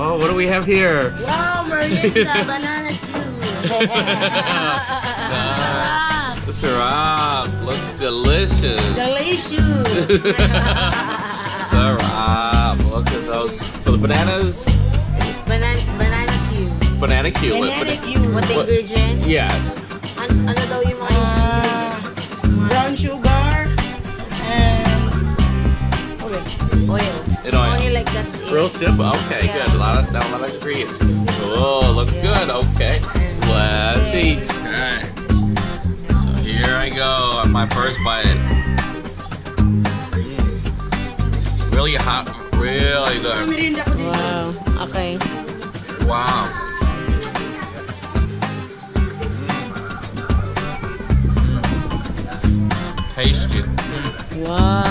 Oh, what do we have here? Wow, merienda, banana juice. Ah, the syrup looks delicious. Delicious. syrup. Look at those. So the bananas, banana, banana cube. banana cue. Banana cube. What the What- ingredient? Yes. An ano daw yung mga Ah, brown sugar Oil. And oil. Only like that's it. Real simple. Okay, Yeah. good. A lot of, not a lot of ingredients. Oh, looks Yeah. good. Okay. Let's eat. Okay. So here I go on my first bite. Mm. Really hot. Really good. Merienda ko dito. Wow. Okay. Wow. Mm. Tasty. Mm. Wow.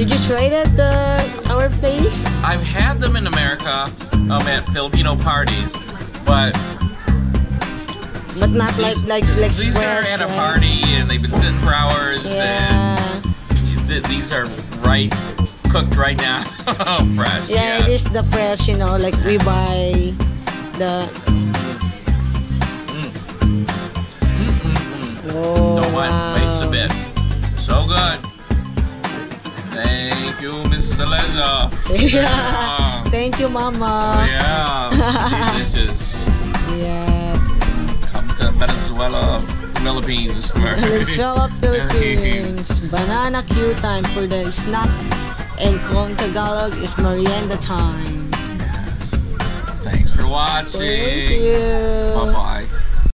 Did you try that the our place? I've had them in America um, at Filipino parties, but But not like like like these are fresh, at a party and they've been sitting for hours Yeah. and these are right cooked right now, fresh. Yeah, it is the fresh, you know, like we buy the Mm. Mm, mm, mm. oh Don't mind, waste a wow. Thank you, Miss Saleza. Yeah. Thank you, Oh, Mama. yeah, delicious. Yeah. Come to Valenzuela, Philippines Valenzuela, Philippines. Banana Cue time for the snack. And Kong Tagalog is merienda time. Thanks for watching. Thank you. Bye bye.